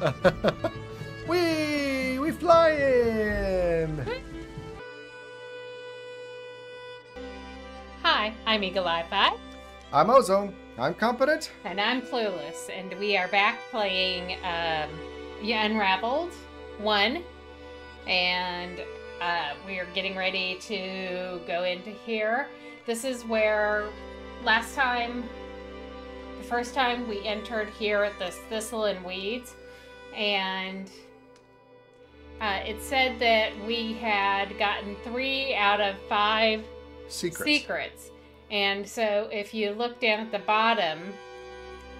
we we flying. Hi, I'm Eagle Eye. I'm Ozone. I'm competent. And I'm Clueless, and we are back playing um, yeah, Unraveled 1. And uh, we are getting ready to go into here. This is where last time, the first time we entered here at this Thistle and Weeds, and uh, it said that we had gotten three out of five Secrets. secrets. And so if you look down at the bottom,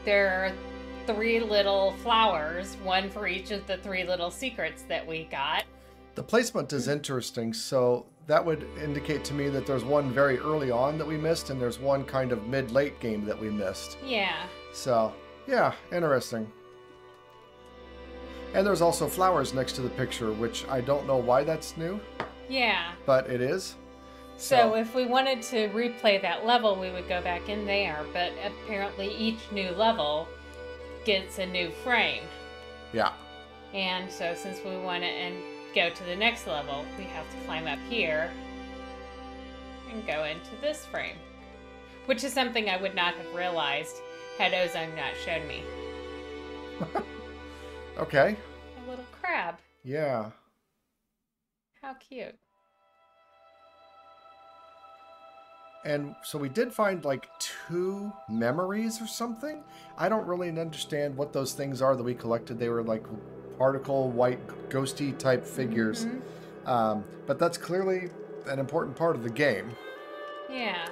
there are three little flowers, one for each of the three little secrets that we got. The placement is interesting, so that would indicate to me that there's one very early on that we missed, and there's one kind of mid-late game that we missed. Yeah. So, yeah, interesting. And there's also flowers next to the picture, which I don't know why that's new, Yeah. but it is. So if we wanted to replay that level, we would go back in there, but apparently each new level gets a new frame. yeah, And so since we want to and go to the next level, we have to climb up here and go into this frame. Which is something I would not have realized had Ozone not shown me. okay, A little crab. yeah. How cute. And so we did find like two memories or something. I don't really understand what those things are that we collected. They were like particle, white, ghosty type figures. Mhm. Um, but that's clearly an important part of the game. Yeah.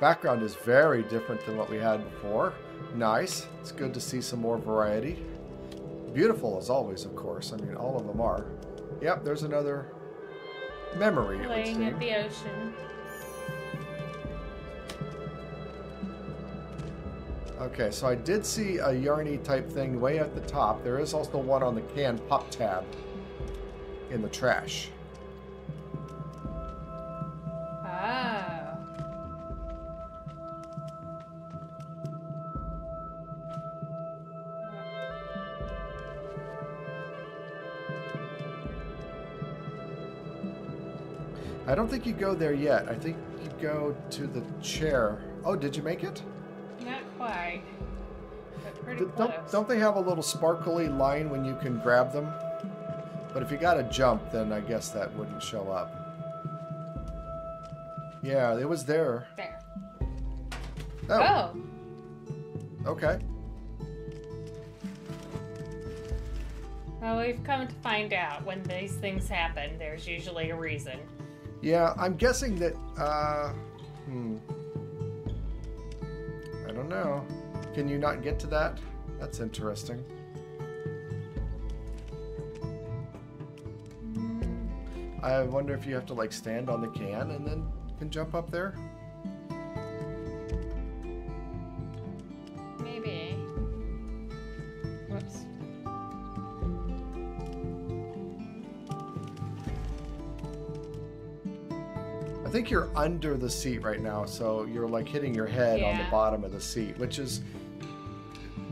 Background is very different than what we had before. Nice. It's good to see some more variety. Beautiful as always, of course. I mean, all of them are. Yep, there's another memory. at the ocean. Okay, so I did see a yarny type thing way at the top. There is also one on the can pop tab in the trash. Think you go there yet. I think you go to the chair. Oh, did you make it? Not quite. But pretty D- close. don't, don't they have a little sparkly line when you can grab them? But if you got to jump, then I guess that wouldn't show up. Yeah, it was there. There. Oh, Oh. okay. Well, we've come to find out when these things happen, there's usually a reason. Yeah, I'm guessing that. Uh, hmm. I don't know. Can you not get to that? That's interesting. I wonder if you have to like stand on the can and then can jump up there. Think you're under the seat right now, so you're like hitting your head on the bottom of the seat, which is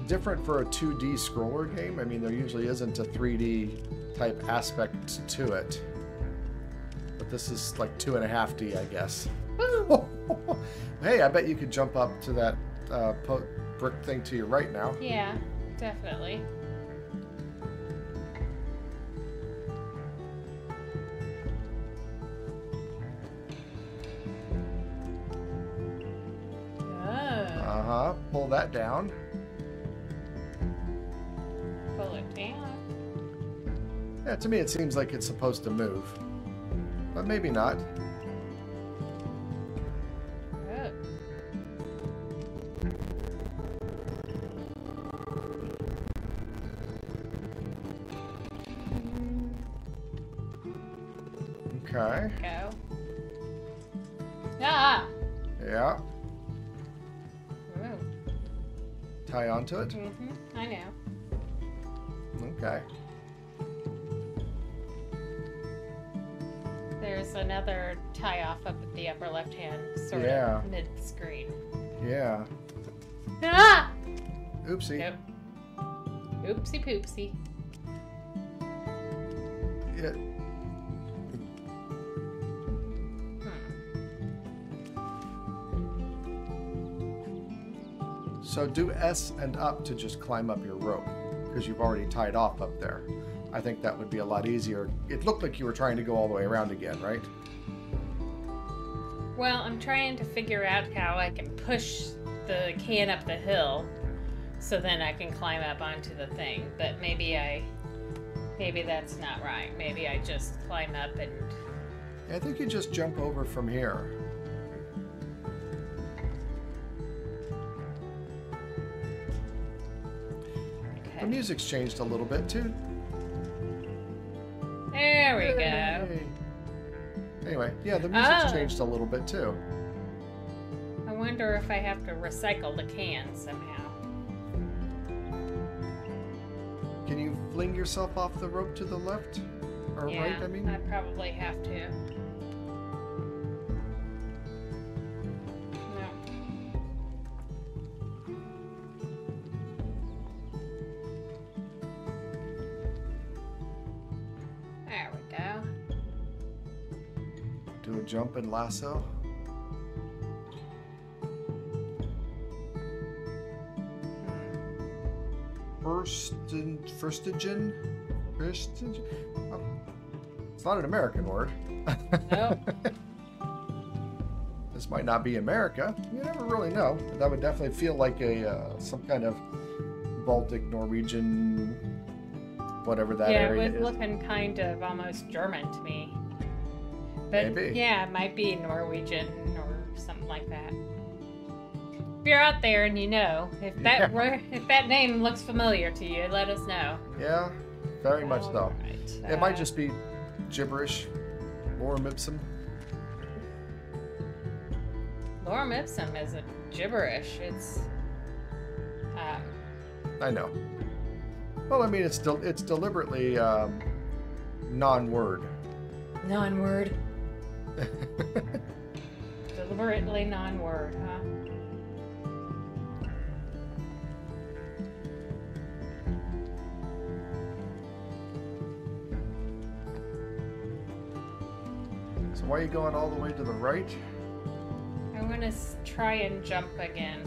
different for a 2D scroller game. I mean, there usually isn't a 3D type aspect to it. But this is like two and a half D, I guess. Hey, I bet you could jump up to that uh, po- brick thing to your right now. Yeah, definitely. That down. pull it down. Yeah, to me it seems like it's supposed to move. But maybe not. Okay. Go. Ah! Yeah. Tie onto it. Mm-hmm. I know. Okay. There's another tie off up at the upper left hand, sort Yeah. of mid screen. Yeah. Ah! Oopsie. Nope. Oopsie poopsie. So do S and up to just climb up your rope because you've already tied off up there. I think that would be a lot easier. It looked like you were trying to go all the way around again, right? Well, I'm trying to figure out how I can push the can up the hill so then I can climb up onto the thing. But maybe I. Maybe that's not right. Maybe I just climb up and. I think you just jump over from here. Music's changed a little bit too. There we go. Anyway, yeah, the music's Oh. changed a little bit too. I wonder if I have to recycle the can somehow. Can you fling yourself off the rope to the left or yeah, right? I mean, I probably have to. Jump and lasso. Firsten, firstigen? Firstigen? Oh, it's not an American word. Nope. this might not be America. You never really know. That would definitely feel like a uh, some kind of Baltic, Norwegian, whatever that yeah, area it was is. looking kind of almost German to me. But Maybe. yeah, it might be Norwegian or something like that. If you're out there and you know, if that Yeah. if that name looks familiar to you, let us know. Yeah, very much so. Alright, It might uh, just be gibberish. Lorem ipsum. Lorem ipsum isn't gibberish. It's um, I know. Well, I mean, it's del- it's deliberately um, non-word. non-word, deliberately non-word, huh? so why are you going all the way to the right? I'm gonna try and jump again.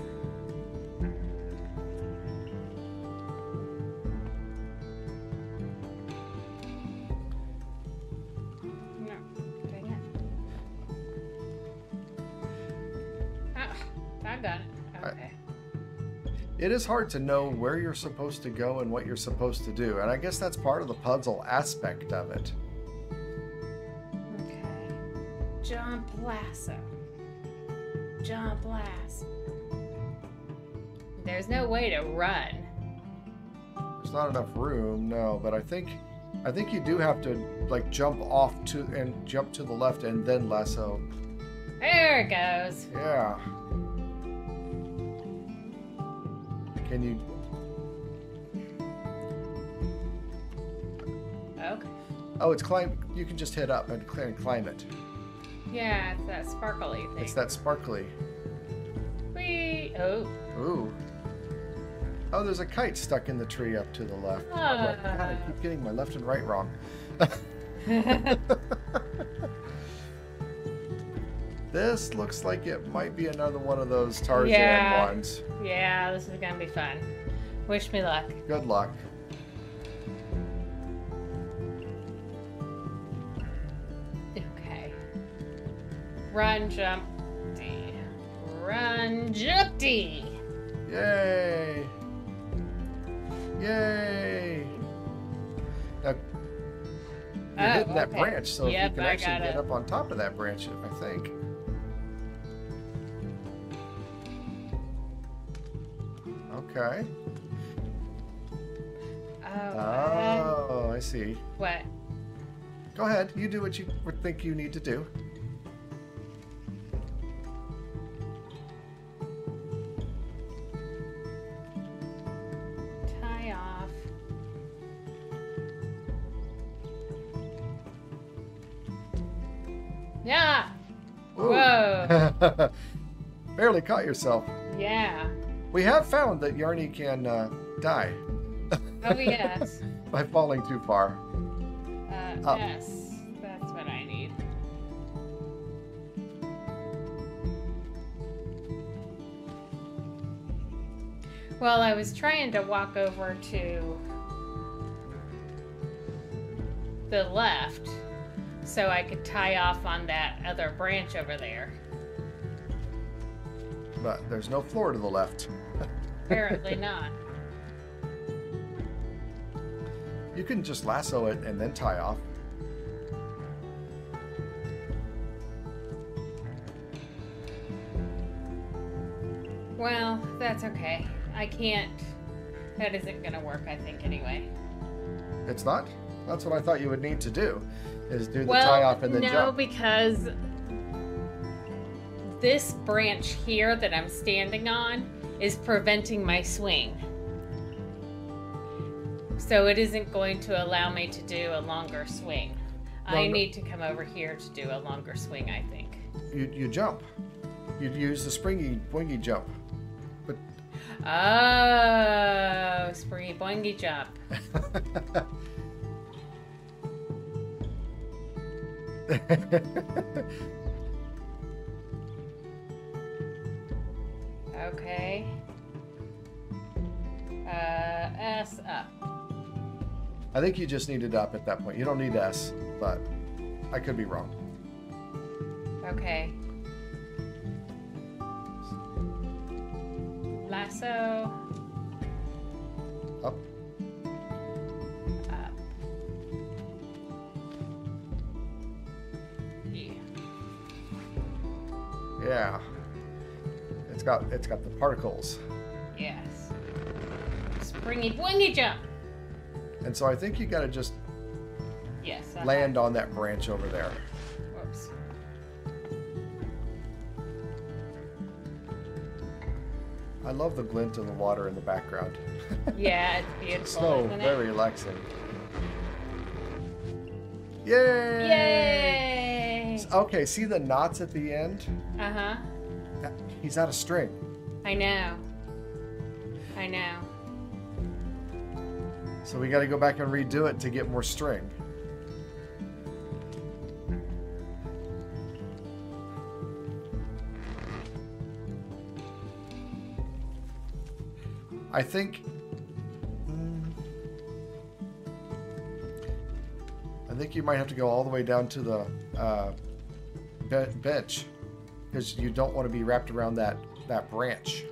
It is hard to know where you're supposed to go and what you're supposed to do, and I guess that's part of the puzzle aspect of it. Okay. Jump lasso. Jump lasso. There's no way to run. There's not enough room, no, but I think I think you do have to like jump off to and jump to the left and then lasso. There it goes. Yeah. Can you Okay. Oh, it's climb. You can just hit up and cl- and climb it. Yeah, it's that sparkly thing. It's that sparkly. Whee! Oh. Ooh. Oh, there's a kite stuck in the tree up to the left. Oh God, I keep getting my left and right wrong. this looks like it might be another one of those Tarzan Yeah. ones. yeah, this is gonna be fun. Wish me luck. Good luck. Okay. Run, jump, D. Run, jump, D. Yay! Yay! Now, you're Oh, hitting that okay. branch, so Yep, you can actually get up on top of that branch, I think. Okay. Oh. Oh, I see. what? Go ahead. You do what you think you need to do. Tie off. Yeah. Ooh. Whoa. Barely caught yourself. Yeah. We have found that Yarny can uh, die. Oh yes. by falling too far. Uh, Up. S. That's what I need. Well, I was trying to walk over to the left so I could tie off on that other branch over there. But there's no floor to the left. Apparently not. You can just lasso it and then tie off. Well, that's okay. I can't. That isn't gonna work, I think, anyway. It's not? That's what I thought you would need to do, is do the well, tie off and then no, jump. because this branch here that I'm standing on is preventing my swing. So it isn't going to allow me to do a longer swing. I need to come over here to do a longer swing, I think. You, you jump. You use the springy, boingy jump. But Oh, springy boingy jump. I think you just need needed up at that point. You don't need S, but I could be wrong. Okay. Lasso. Up. Up. Yeah. Yeah. It's got it's got the particles. Yes. Springy boingy jump. And so I think you gotta just Yes. uh-huh. land on that branch over there. Whoops. I love the glint of the water in the background. Yeah, it's beautiful, so isn't very relaxing. Yay! Yay! Okay, see the knots at the end? Uh huh. He's out of string. I know. I know. So we gotta go back and redo it to get more string. I think. I think you might have to go all the way down to the uh, be- bench because you don't want to be wrapped around that that branch.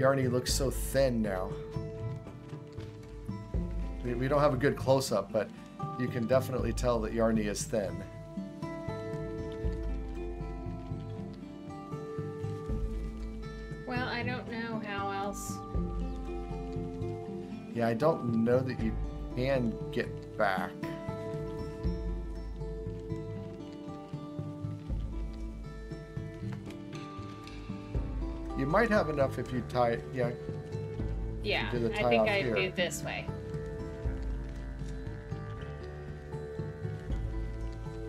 Yarny looks so thin now. We, don't have a good close up, but you can definitely tell that Yarny is thin. Well, I don't know how else. Yeah, I don't know that you can get back. Might have enough if you tie it. Yeah, Yeah, I think I here. do this way.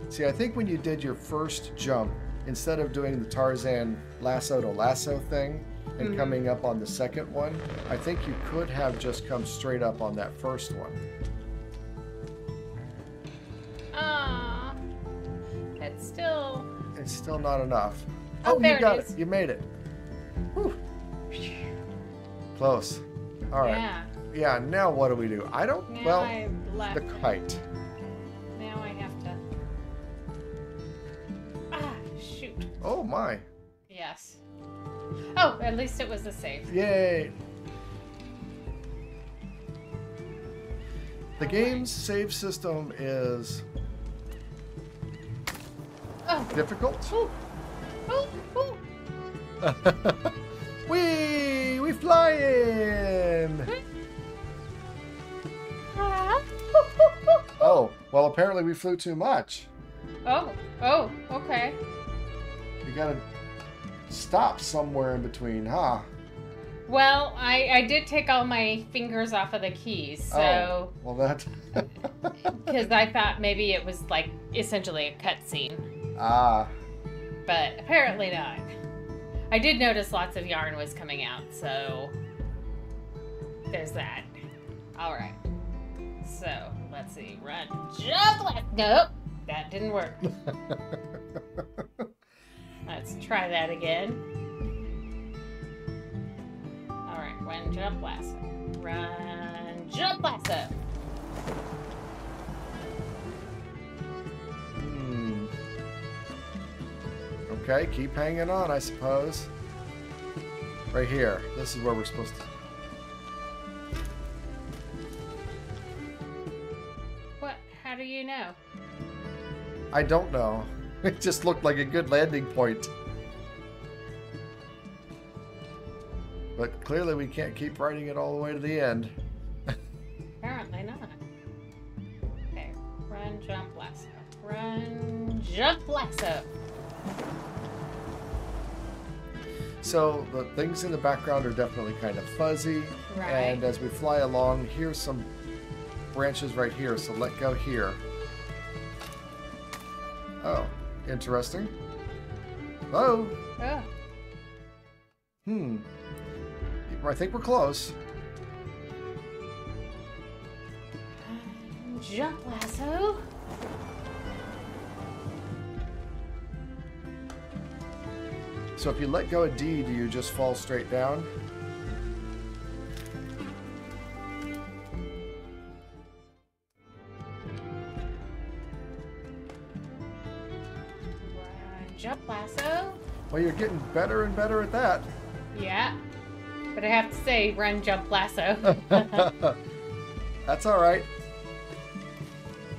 See, I think when you did your first jump, instead of doing the Tarzan lasso to lasso thing and Mhm. coming up on the second one, I think you could have just come straight up on that first one. Ah, it's still. It's still not enough. Oh, you there it got is. it. You made it. Close. All right. Yeah. Yeah. Now what do we do? I don't. Now well, I left. the it. kite. Now I have to. Ah, shoot. Oh my! Yes. Oh, at least it was a save. Yay! The game's save system is Oh, difficult. ooh, ooh, ooh. we flying. Oh well, apparently we flew too much. Oh, oh, okay. You gotta stop somewhere in between, huh? Well, I I did take all my fingers off of the keys, so Oh, well that. because I thought maybe it was like essentially a cutscene, ah, but apparently not. I did notice lots of yarn was coming out, so there's that. All right. So let's see. Run, jump, let Nope, that didn't work. let's try that again. All right. Run, jump, lasso. Run, jump, lasso. Okay, keep hanging on, I suppose. Right here. This is where we're supposed to. What? How do you know? I don't know. It just looked like a good landing point. But clearly we can't keep riding it all the way to the end. Apparently not. Okay. Run, jump, lasso. Run, jump, lasso. So the things in the background are definitely kind of fuzzy. Right. And as we fly along, here's some branches right here, so let go here. Oh, interesting. Oh, Oh. hmm. I think we're close. Jump lasso. So if you let go of D, do you just fall straight down? Run, jump lasso. Well, you're getting better and better at that. Yeah. But I have to say, run, jump, lasso. That's all right.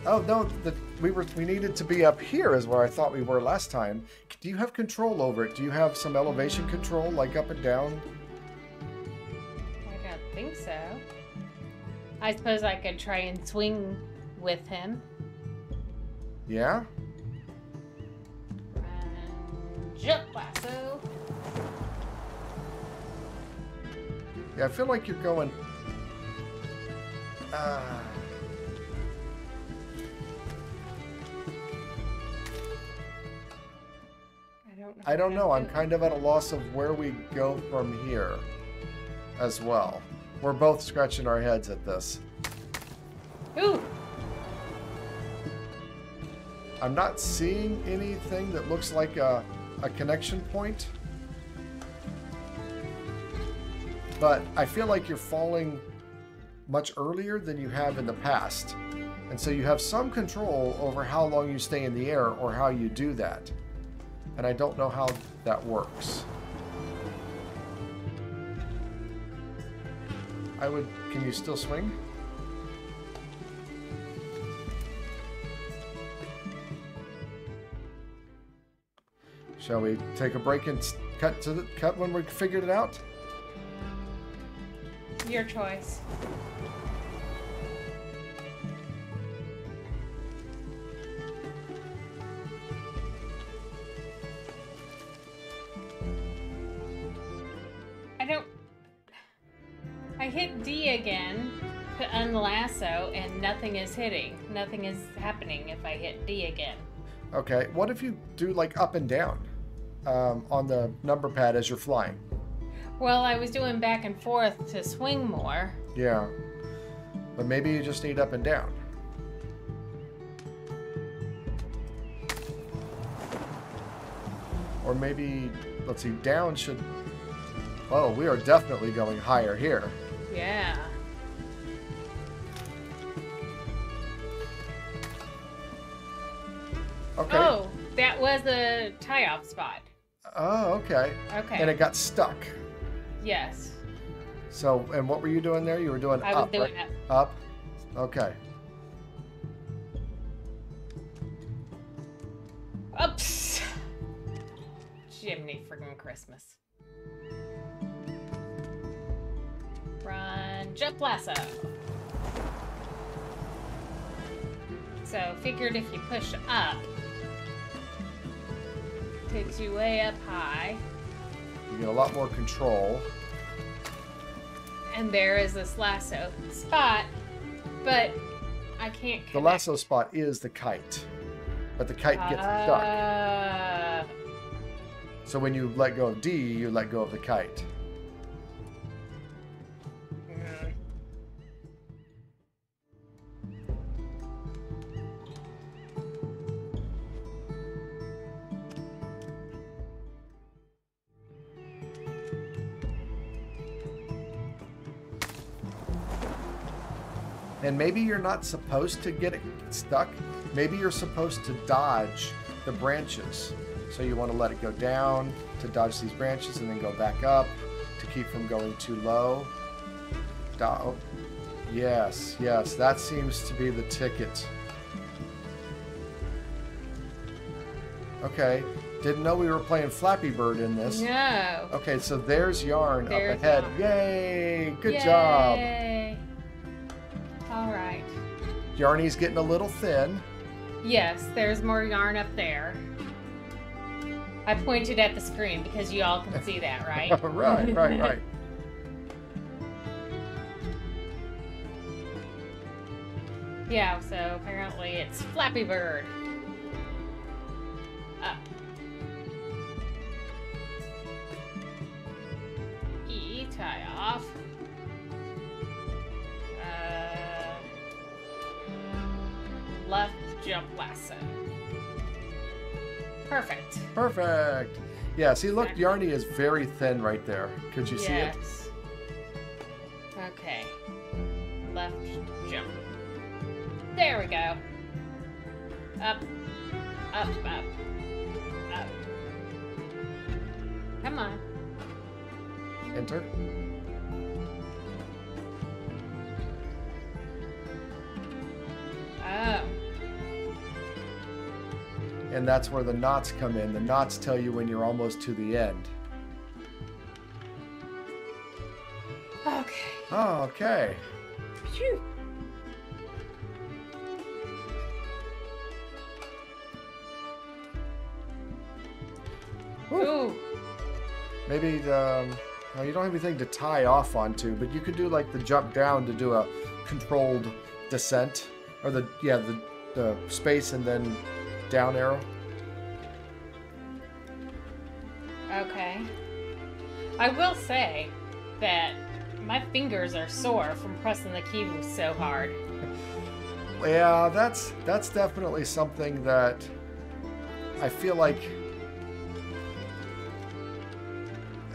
Oh no, the, we were we needed to be up here is where I thought we were last time. Do you have control over it? Do you have some elevation control, like up and down? I don't think so. I suppose I could try and swing with him. Yeah. Run, jump lasso. Yeah, I feel like you're going. Uh, I don't know. I don't how know. to I'm kind of at a loss of where we go from here, as well. We're both scratching our heads at this. Ooh. I'm not seeing anything that looks like a, a connection point. But I feel like you're falling much earlier than you have in the past. And so you have some control over how long you stay in the air or how you do that. And I don't know how that works. I would. Can you still swing? Shall we take a break and cut to the cut when we figured it out? Your choice. Again to unlasso, and nothing is hitting. Nothing is happening if I hit D again. Okay. What if you do like up and down um, on the number pad as you're flying? Well, I was doing back and forth to swing more. Yeah. But maybe you just need up and down. Or maybe, let's see, down should. Oh, we are definitely going higher here. Yeah. Okay. Oh, that was a tie off spot. Oh, okay. Okay. And it got stuck. yes. So, and what were you doing there? You were doing I was up, doing right? it. Up. Okay. Oops. Jiminy friggin' Christmas. Run, jump lasso. So figured if you push up, takes you way up high, You get a lot more control. and there is this lasso spot, but I can't. The lasso spot is the kite, but the kite gets stuck. Uh, So when you let go of D, you let go of the kite. And maybe you're not supposed to get it stuck. Maybe you're supposed to dodge the branches. So you want to let it go down to dodge these branches and then go back up to keep from going too low. Do- oh. Yes, yes, that seems to be the ticket. Okay, didn't know we were playing Flappy Bird in this. No. Okay, so there's yarn There's up ahead. yarn. Yay! Good job. Yay. Right. Yarny's getting a little thin. Yes, there's more yarn up there. I pointed at the screen because you all can see that, right? right, right, right. yeah, so apparently it's Flappy Bird. Up. Left jump lasso. Perfect. Perfect. Yeah, see, look, Yarny is very thin right there. Could you see it? yes. Okay. Left jump. There we go. Up, that's where the knots come in. The knots tell you when you're almost to the end. Okay. Oh, okay. Phew. Ooh. Maybe um, well, you don't have anything to tie off onto, but you could do like the jump down to do a controlled descent, or the yeah the the space and then down arrow. I will say that my fingers are sore from pressing the keyboard so hard. Yeah, that's that's definitely something that I feel like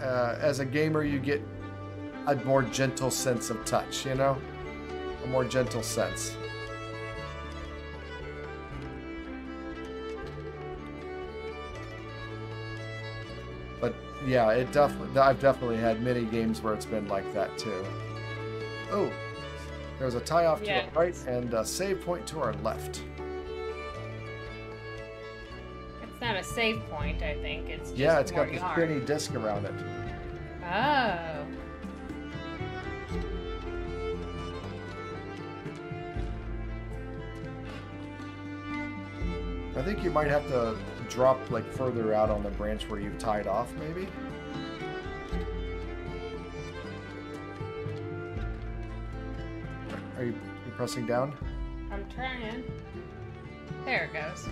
uh, as a gamer you get a more gentle sense of touch, you know, a more gentle sense. Yeah, it definitely I've definitely had many games where it's been like that too. Oh, there's a tie off to Yes. the right and a save point to our left. It's not a save point, I think. It's just yeah, it's got this yarn. spinny disc around it. Oh. I think you might have to drop like further out on the branch where you've tied off, maybe. Are you, you pressing down I'm trying. There it goes.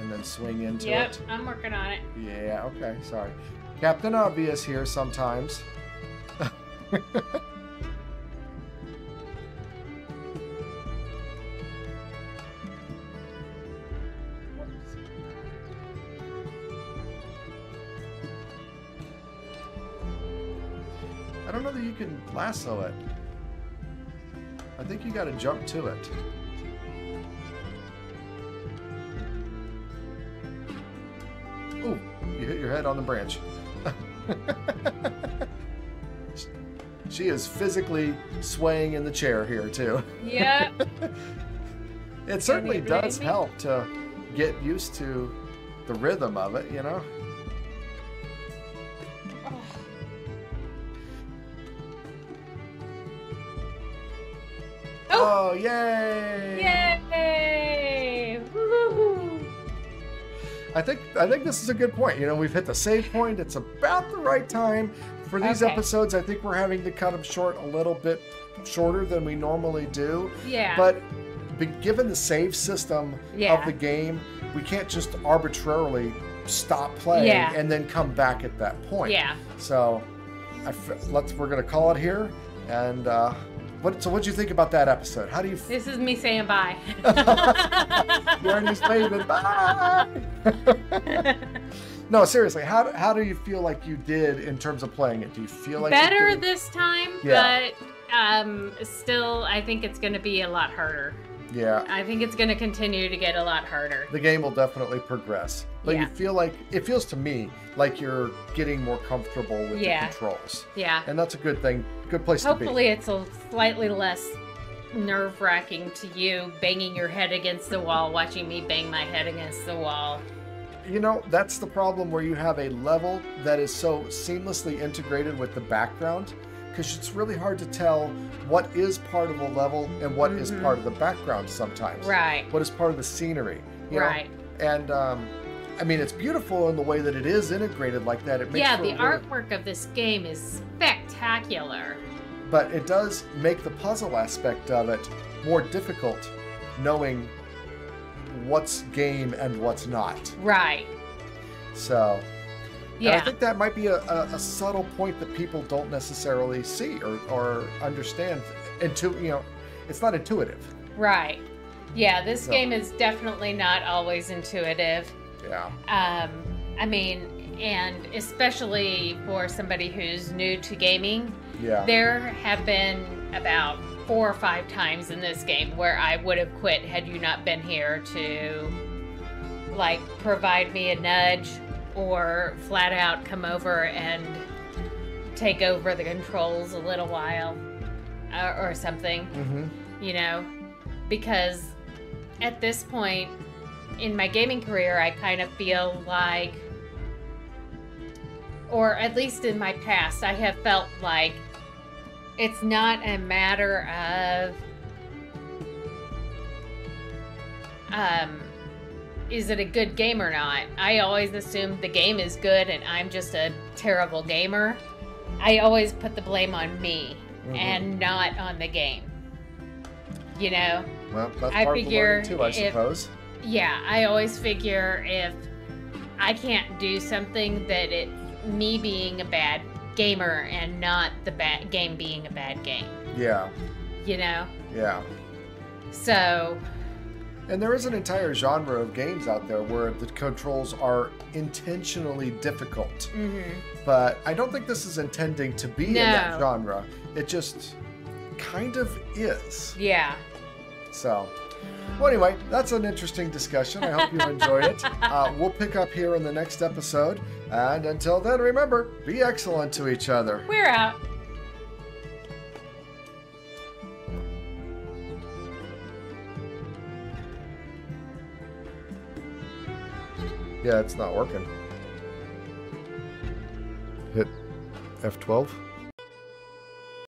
and then swing into Yep, it? Yep, I'm working on it. Yeah, okay, sorry. Captain Obvious here sometimes. I don't know that you can lasso it. I think you gotta jump to it. Oh, you hit your head on the branch. she is physically swaying in the chair here, too. Yep. It certainly does help to get used to the rhythm of it, you know? Yay! yay! I think I think this is a good point. You know, we've hit the save point. It's about the right time for these Okay. episodes. I think we're having to cut them short a little bit shorter than we normally do. Yeah. But given the save system Yeah. of the game, we can't just arbitrarily stop playing Yeah. and then come back at that point. Yeah. So, I f- let's we're gonna call it here. And uh, what? So, what do you think about that episode? How do you? F- This is me saying bye. You're in Bernie's waving. Bye. no, seriously. How how do you feel like you did in terms of playing it? Do you feel like Better did- this time, Yeah. but um, still, I think it's going to be a lot harder. Yeah. I think it's going to continue to get a lot harder. the game will definitely progress. But you feel like it feels to me like you're getting more comfortable with Yeah. the controls, Yeah. and that's a good thing. Good place to Hopefully, it's a slightly less nerve wracking to you banging your head against the wall, watching me bang my head against the wall. You know, that's the problem where you have a level that is so seamlessly integrated with the background, because it's really hard to tell what is part of a level and what is Mhm. part of the background sometimes. Right. What is part of the scenery? you know? Right. And um, I mean, it's beautiful in the way that it is integrated like that. It makes Yeah, the artwork of this game is spectacular. but it does make the puzzle aspect of it more difficult knowing what's game and what's not Right. so yeah. i think that might be a, a, a subtle point that people don't necessarily see or, or understand into you know it's not intuitive Right. Yeah, this So- game is definitely not always intuitive. Yeah. Um, I mean, and especially for somebody who's new to gaming, yeah. there have been about four or five times in this game where I would have quit had you not been here to like provide me a nudge or flat out come over and take over the controls a little while uh, or something mm-hmm. you know, because at this point in my gaming career, I kind of feel like, or at least in my past, I have felt like it's not a matter of, um, is it a good game or not? I always assume the game is good and I'm just a terrible gamer. I always put the blame on me Mhm. and not on the game. You know? well that's I part figure of the learning too i if- suppose Yeah, I always figure if I can't do something that it me being a bad gamer and not the bad game being a bad game. yeah You know? yeah So And there is an entire genre of games out there where the controls are intentionally difficult. mhm. But I don't think this is intending to be in that genre. It just kind of is. yeah. So, well, anyway, that's an interesting discussion. I hope you enjoyed it. Uh, we'll pick up here in the next episode. And until then, remember be excellent to each other. We're out. Yeah, it's not working. Hit F12.